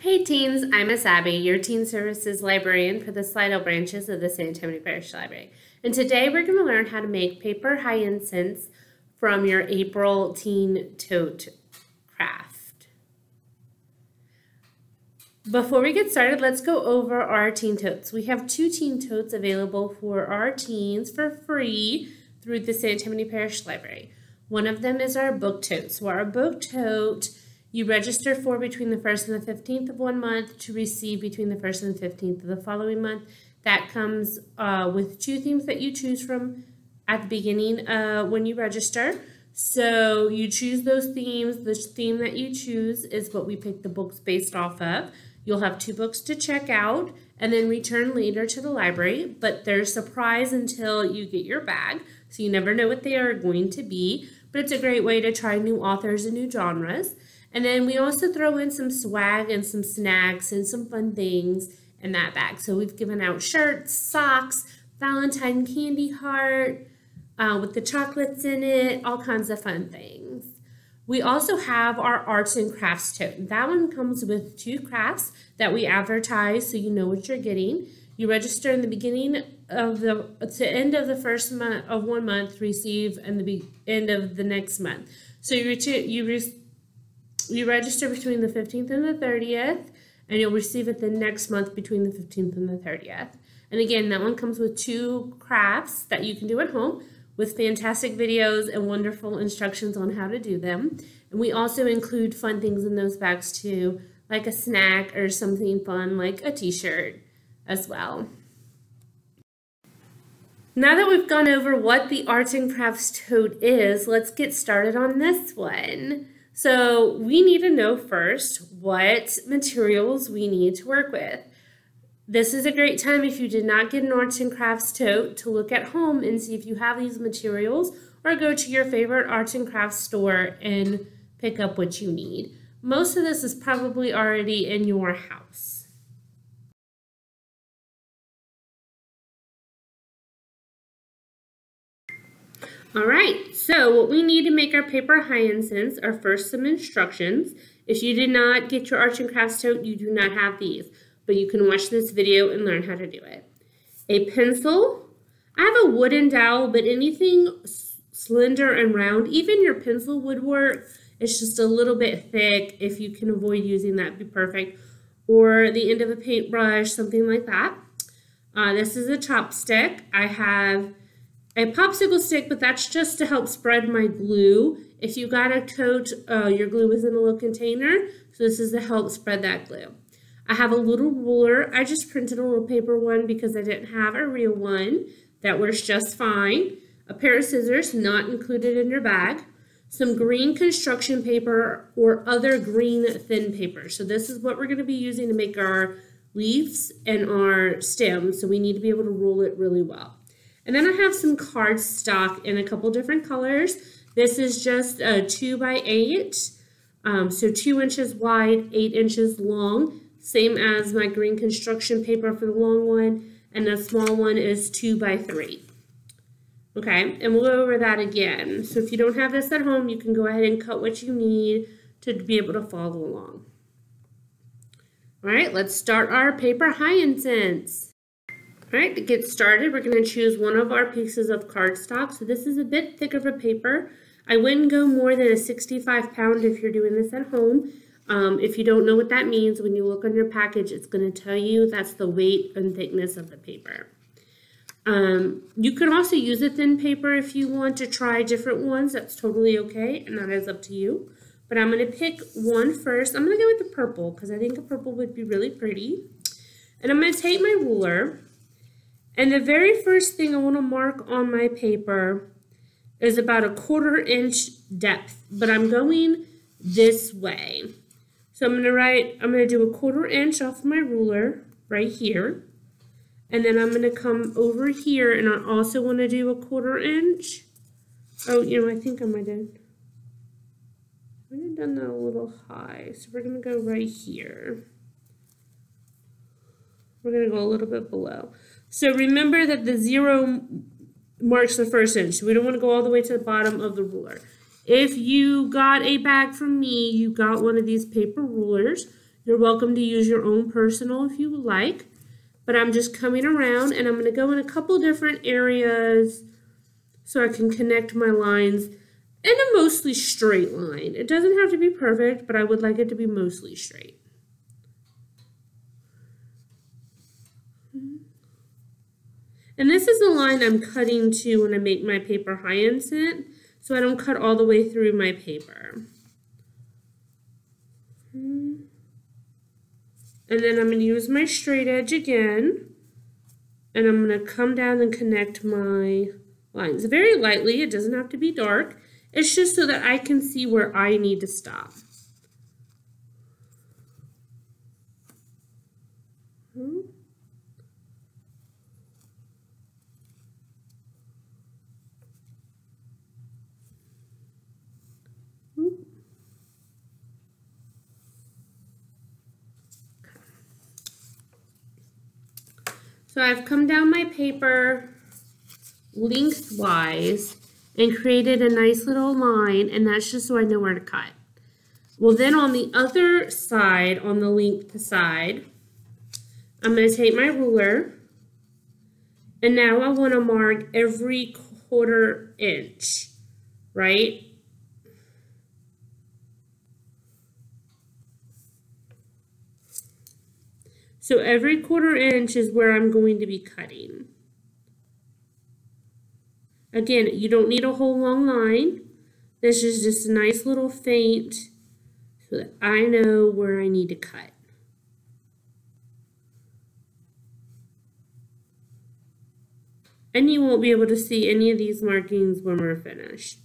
Hey teens, I'm Miss Abby, your teen services librarian for the Slidell branches of the St. Tammany Parish Library. And today we're going to learn how to make paper hyacinths from your April Teen Tote craft. Before we get started, let's go over our teen totes. We have two teen totes available for our teens for free through the St. Tammany Parish Library. One of them is our book tote. So our book tote you register for between the 1st and the 15th of one month to receive between the 1st and the 15th of the following month. That comes uh, with two themes that you choose from at the beginning uh, when you register. So you choose those themes. The theme that you choose is what we pick the books based off of. You'll have two books to check out and then return later to the library, but they're surprise until you get your bag. So you never know what they are going to be, but it's a great way to try new authors and new genres. And then we also throw in some swag and some snacks and some fun things in that bag. So we've given out shirts, socks, Valentine candy heart uh, with the chocolates in it, all kinds of fun things. We also have our arts and crafts tote. That one comes with two crafts that we advertise so you know what you're getting. You register in the beginning of the to end of the first month of one month, receive and the end of the next month. So you you you register between the 15th and the 30th, and you'll receive it the next month between the 15th and the 30th. And again, that one comes with two crafts that you can do at home with fantastic videos and wonderful instructions on how to do them. And we also include fun things in those bags too, like a snack or something fun like a t-shirt as well. Now that we've gone over what the Arts and Crafts Tote is, let's get started on this one. So we need to know first what materials we need to work with. This is a great time if you did not get an arts and crafts tote to look at home and see if you have these materials or go to your favorite arts and crafts store and pick up what you need. Most of this is probably already in your house. All right, so what we need to make our paper hyacinths are first some instructions. If you did not get your arts and crafts tote, you do not have these, but you can watch this video and learn how to do it. A pencil. I have a wooden dowel, but anything slender and round, even your pencil would work. It's just a little bit thick. If you can avoid using that, be perfect. Or the end of a paintbrush, something like that. Uh, this is a chopstick. I have a popsicle stick, but that's just to help spread my glue. If you got a coat, uh, your glue is in a little container, so this is to help spread that glue. I have a little ruler. I just printed a little paper one because I didn't have a real one. That works just fine. A pair of scissors, not included in your bag. Some green construction paper or other green thin paper. So this is what we're going to be using to make our leaves and our stems. So we need to be able to roll it really well. And then I have some cardstock in a couple different colors. This is just a two by eight, um, so two inches wide, eight inches long, same as my green construction paper for the long one, and the small one is two by three. Okay, and we'll go over that again. So if you don't have this at home, you can go ahead and cut what you need to be able to follow along. All right, let's start our paper hyacinths. All right, to get started, we're going to choose one of our pieces of cardstock. So this is a bit thick of a paper. I wouldn't go more than a 65 pound if you're doing this at home. Um, if you don't know what that means, when you look on your package, it's going to tell you that's the weight and thickness of the paper. Um, you can also use a thin paper if you want to try different ones. That's totally okay, and that is up to you. But I'm going to pick one first. I'm going to go with the purple because I think a purple would be really pretty. And I'm going to take my ruler and the very first thing I want to mark on my paper is about a quarter inch depth, but I'm going this way. So I'm going to write, I'm going to do a quarter inch off my ruler right here. And then I'm going to come over here and I also want to do a quarter inch. Oh, you know, I think I might have, I might have done that a little high. So we're going to go right here. We're going to go a little bit below. So remember that the zero marks the first inch. We don't want to go all the way to the bottom of the ruler. If you got a bag from me, you got one of these paper rulers. You're welcome to use your own personal if you would like, but I'm just coming around and I'm going to go in a couple different areas so I can connect my lines in a mostly straight line. It doesn't have to be perfect, but I would like it to be mostly straight. And this is the line I'm cutting to when I make my paper high hyacinth, so I don't cut all the way through my paper. Hmm. And then I'm going to use my straight edge again, and I'm going to come down and connect my lines very lightly. It doesn't have to be dark. It's just so that I can see where I need to stop. So I've come down my paper lengthwise and created a nice little line and that's just so I know where to cut. Well then on the other side, on the length side, I'm going to take my ruler and now I want to mark every quarter inch, right? So every quarter inch is where I'm going to be cutting. Again, you don't need a whole long line. This is just a nice little faint so that I know where I need to cut. And you won't be able to see any of these markings when we're finished.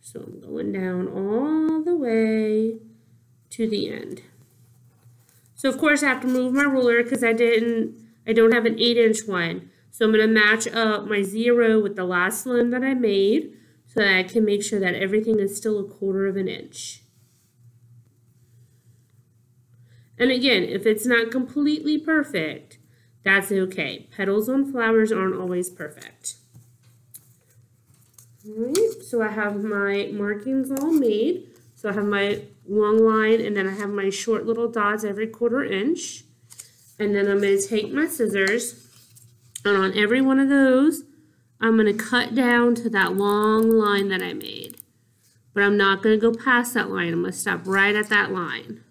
So I'm going down all the way to the end. So of course I have to move my ruler because I didn't, I don't have an eight inch one. So I'm going to match up my zero with the last line that I made so that I can make sure that everything is still a quarter of an inch. And again, if it's not completely perfect, that's okay. Petals on flowers aren't always perfect. All right, so I have my markings all made. So I have my long line and then I have my short little dots every quarter inch. And then I'm going to take my scissors and on every one of those, I'm going to cut down to that long line that I made. But I'm not going to go past that line. I'm going to stop right at that line.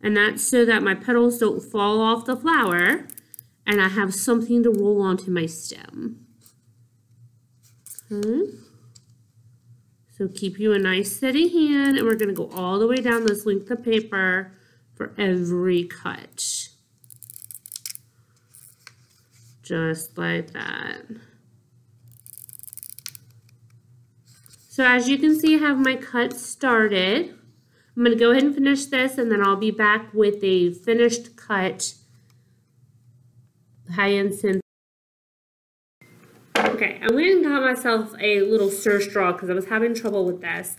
And that's so that my petals don't fall off the flower and I have something to roll onto my stem. Okay. So keep you a nice steady hand and we're going to go all the way down this length of paper for every cut. Just like that. So as you can see, I have my cut started. I'm going to go ahead and finish this and then I'll be back with a finished cut went and got myself a little stir straw because I was having trouble with this.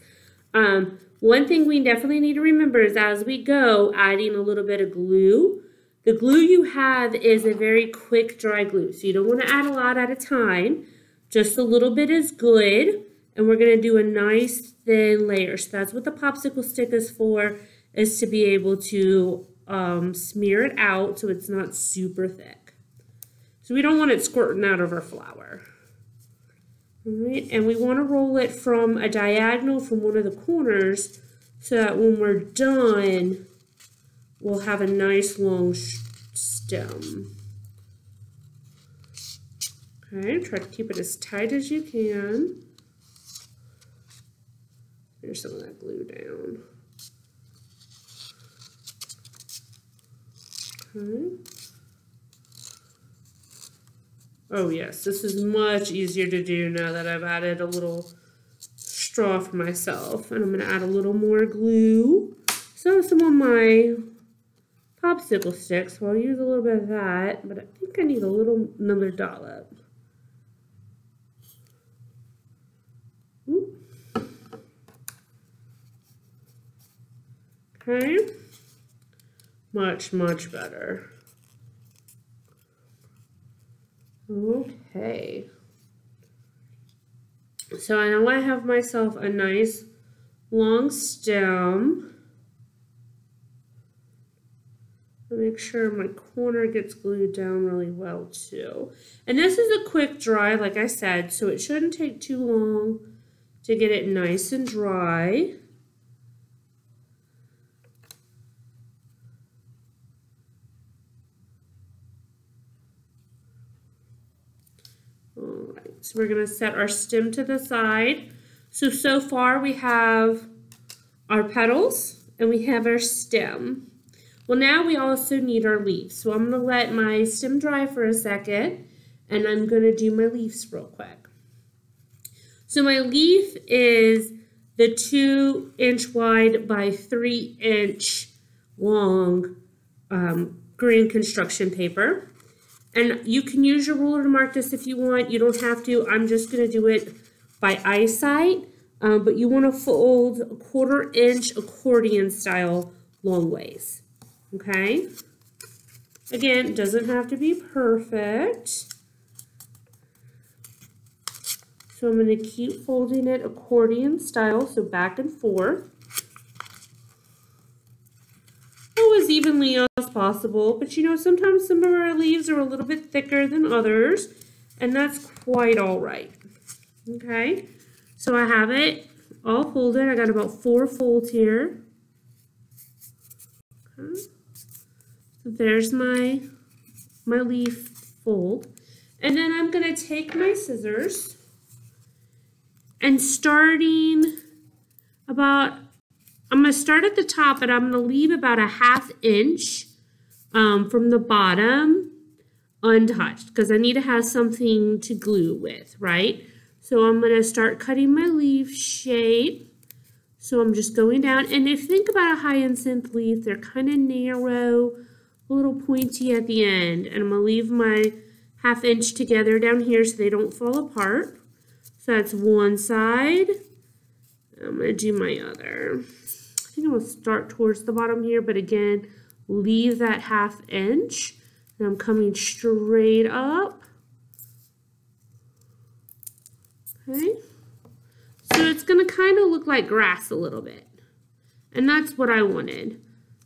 Um, one thing we definitely need to remember is as we go, adding a little bit of glue. The glue you have is a very quick dry glue, so you don't want to add a lot at a time. Just a little bit is good, and we're going to do a nice thin layer. So that's what the popsicle stick is for, is to be able to um, smear it out so it's not super thick. So we don't want it squirting out of our flower. All right, and we want to roll it from a diagonal from one of the corners so that when we're done, we'll have a nice long stem. Okay, try to keep it as tight as you can. Here's some of that glue down. Okay. Oh yes, this is much easier to do now that I've added a little straw for myself. And I'm going to add a little more glue. So some of my popsicle sticks, so I'll use a little bit of that, but I think I need a little, another dollop. Okay. Much, much better. Okay. So I know I have myself a nice long stem. make sure my corner gets glued down really well too. And this is a quick dry, like I said, so it shouldn't take too long to get it nice and dry. All right, so we're gonna set our stem to the side. So, so far we have our petals and we have our stem. Well, now we also need our leaves. So I'm going to let my stem dry for a second, and I'm going to do my leaves real quick. So my leaf is the two inch wide by three inch long um, green construction paper. And you can use your ruler to mark this if you want. You don't have to. I'm just going to do it by eyesight. Um, but you want to fold a quarter inch accordion style long ways okay? Again, it doesn't have to be perfect. So I'm going to keep folding it accordion style, so back and forth. Oh, as evenly as possible, but you know, sometimes some of our leaves are a little bit thicker than others, and that's quite all right. Okay, so I have it all folded. I got about four folds here. Okay there's my, my leaf fold. And then I'm going to take my scissors and starting about, I'm going to start at the top and I'm going to leave about a half inch um, from the bottom untouched because I need to have something to glue with, right? So I'm going to start cutting my leaf shape. So I'm just going down. And if you think about a hyacinth leaf, they're kind of narrow, a little pointy at the end. And I'm going to leave my half inch together down here so they don't fall apart. So that's one side. I'm going to do my other. I think I'm going to start towards the bottom here, but again, leave that half inch. And I'm coming straight up. Okay. So it's going to kind of look like grass a little bit. And that's what I wanted.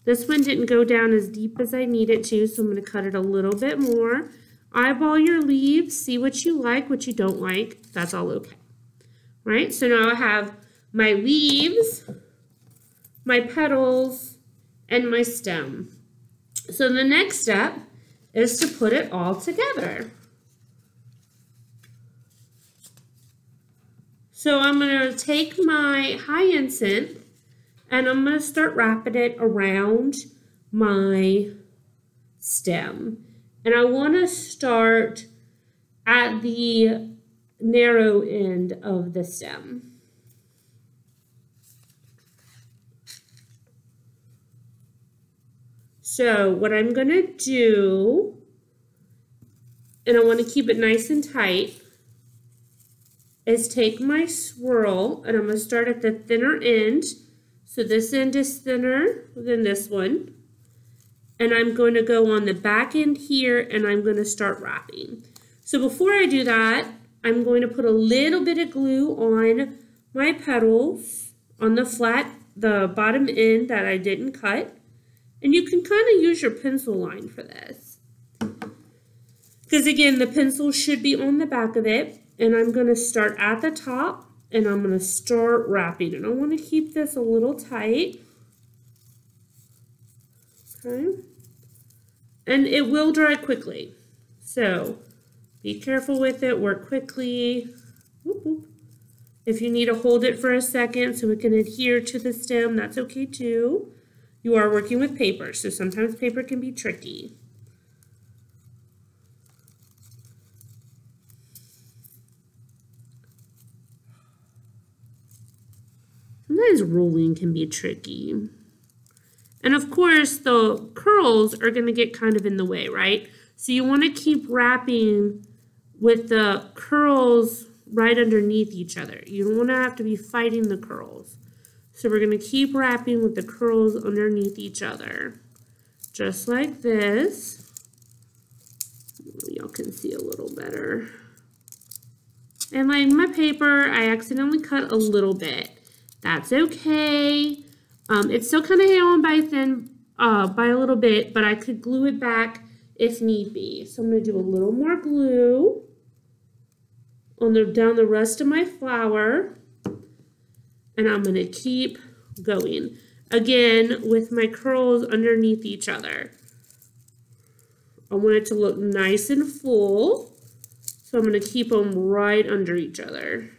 This one didn't go down as deep as I need it to, so I'm going to cut it a little bit more. Eyeball your leaves, see what you like, what you don't like. That's all okay. Right, so now I have my leaves, my petals, and my stem. So the next step is to put it all together. So I'm going to take my hyacinth and I'm going to start wrapping it around my stem. And I want to start at the narrow end of the stem. So what I'm going to do, and I want to keep it nice and tight, is take my swirl, and I'm going to start at the thinner end, so this end is thinner than this one. And I'm going to go on the back end here and I'm going to start wrapping. So before I do that, I'm going to put a little bit of glue on my petals on the flat, the bottom end that I didn't cut. And you can kind of use your pencil line for this. Because again, the pencil should be on the back of it. And I'm going to start at the top and I'm going to start wrapping. And I want to keep this a little tight. Okay. And it will dry quickly. So be careful with it, work quickly. Whoop, whoop. If you need to hold it for a second so it can adhere to the stem, that's okay too. You are working with paper, so sometimes paper can be tricky. Sometimes rolling can be tricky. And of course, the curls are going to get kind of in the way, right? So you want to keep wrapping with the curls right underneath each other. You don't want to have to be fighting the curls. So we're going to keep wrapping with the curls underneath each other. Just like this. Y'all can see a little better. And like my paper, I accidentally cut a little bit. That's okay. Um, it's still kind of on by thin uh, by a little bit, but I could glue it back if need be. So I'm going to do a little more glue on the down the rest of my flower and I'm going to keep going. Again, with my curls underneath each other. I want it to look nice and full. So I'm going to keep them right under each other.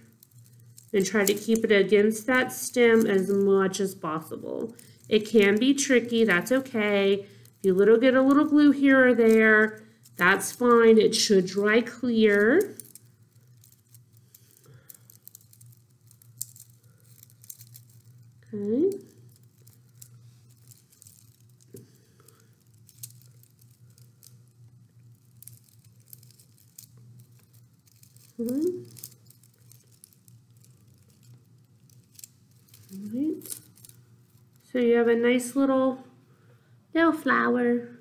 And try to keep it against that stem as much as possible. It can be tricky, that's okay. If you little get a little glue here or there, that's fine. It should dry clear. Okay. Mm -hmm. Right. So you have a nice little little flower.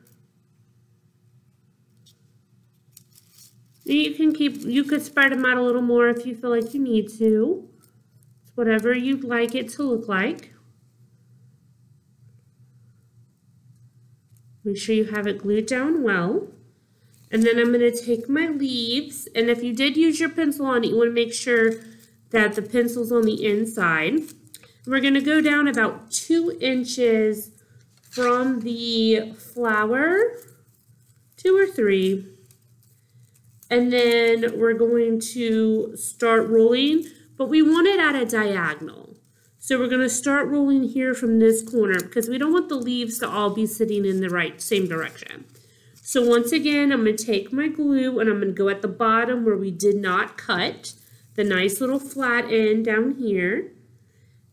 You can keep, you could spread them out a little more if you feel like you need to. It's whatever you'd like it to look like. Make sure you have it glued down well. And then I'm going to take my leaves, and if you did use your pencil on it, you want to make sure that the pencil's on the inside. We're going to go down about two inches from the flower, two or three, and then we're going to start rolling, but we want it at a diagonal. So we're going to start rolling here from this corner because we don't want the leaves to all be sitting in the right same direction. So once again, I'm going to take my glue and I'm going to go at the bottom where we did not cut the nice little flat end down here.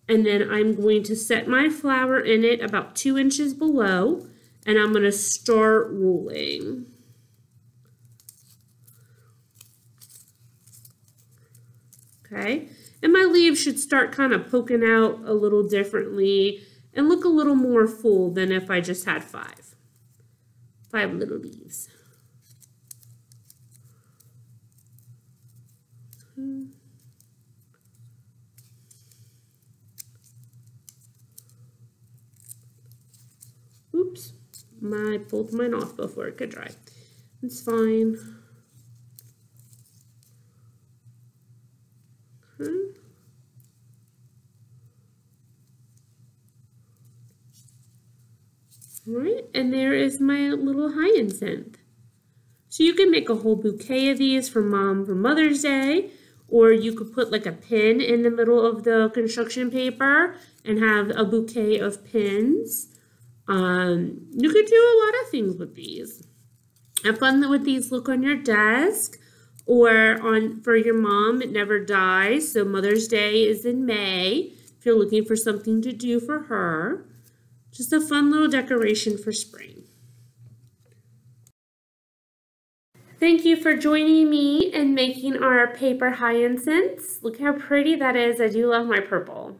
And then I'm going to set my flower in it about two inches below and I'm going to start rolling. Okay, and my leaves should start kind of poking out a little differently and look a little more full than if I just had five five little leaves. Oops, I pulled mine off before it could dry. It's fine. Hmm. Right, and there is my little hyacinth. So you can make a whole bouquet of these for mom for Mother's Day, or you could put like a pin in the middle of the construction paper and have a bouquet of pins. Um, you could do a lot of things with these. Have fun with these look on your desk or on for your mom. It never dies. So Mother's Day is in May if you're looking for something to do for her. Just a fun little decoration for spring. Thank you for joining me in making our paper hyacinths. Look how pretty that is. I do love my purple.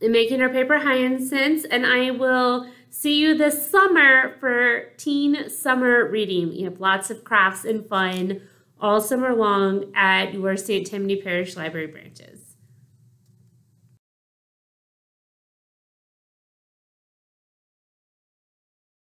In making our paper hyacinths, and I will see you this summer for teen summer reading. We have lots of crafts and fun all summer long at your St. Tammany Parish Library branches.